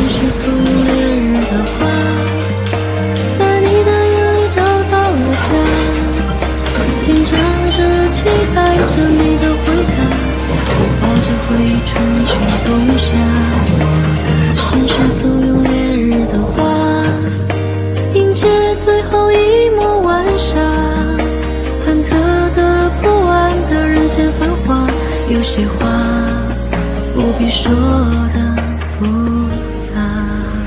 城市所有烈日的花，在你的眼里找到了家，紧张着，期待着你的回答，抱着回忆春去冬夏。我的心是簇拥烈日的花，迎接最后一抹晚霞，忐忑的、不安的人间繁华，有些话不必说的。她